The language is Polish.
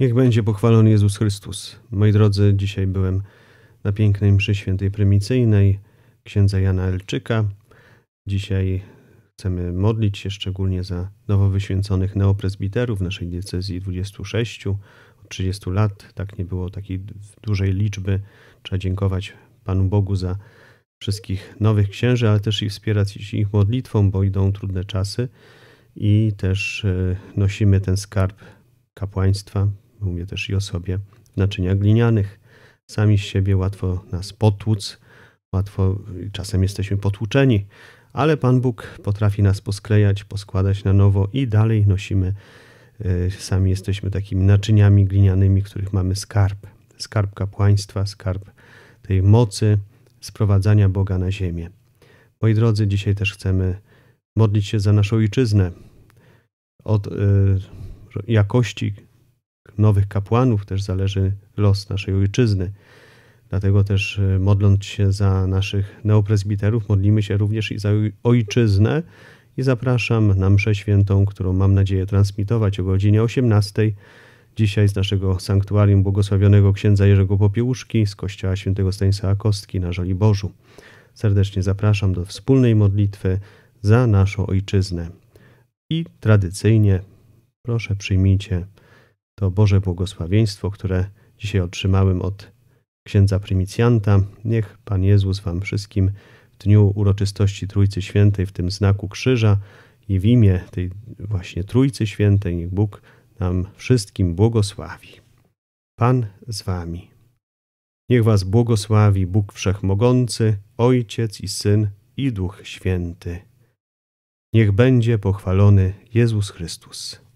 Niech będzie pochwalony Jezus Chrystus. Moi drodzy, dzisiaj byłem na pięknej mszy świętej prymicyjnej księdza Jana Elczyka. Dzisiaj chcemy modlić się szczególnie za nowo wyświęconych neopresbiterów naszej diecezji 26. Od 30 lat tak nie było takiej dużej liczby. Trzeba dziękować Panu Bogu za wszystkich nowych księży, ale też i wspierać ich modlitwą, bo idą trudne czasy i też e, nosimy ten skarb kapłaństwa, mówię też i o sobie, w naczyniach glinianych. Sami z siebie łatwo nas potłuc, łatwo czasem jesteśmy potłuczeni, ale Pan Bóg potrafi nas posklejać, poskładać na nowo i dalej nosimy. E, sami jesteśmy takimi naczyniami glinianymi, których mamy skarb. Skarb kapłaństwa, skarb tej mocy sprowadzania Boga na ziemię. Moi drodzy, dzisiaj też chcemy modlić się za naszą ojczyznę. Od y, jakości nowych kapłanów też zależy los naszej ojczyzny. Dlatego też e, modląc się za naszych neopresbiterów, modlimy się również i za ojczyznę i zapraszam na mszę świętą, którą mam nadzieję transmitować o godzinie 18. Dzisiaj z naszego sanktuarium błogosławionego księdza Jerzego Popiełuszki z kościoła świętego Stanisława Kostki na Żoliborzu. Serdecznie zapraszam do wspólnej modlitwy za naszą ojczyznę. I tradycyjnie proszę przyjmijcie to Boże błogosławieństwo, które dzisiaj otrzymałem od księdza prymisjanta. Niech Pan Jezus Wam wszystkim w dniu uroczystości Trójcy Świętej, w tym znaku krzyża i w imię tej właśnie Trójcy Świętej, niech Bóg nam wszystkim błogosławi. Pan z Wami. Niech Was błogosławi Bóg Wszechmogący, Ojciec i Syn i Duch Święty. Niech będzie pochwalony Jezus Chrystus.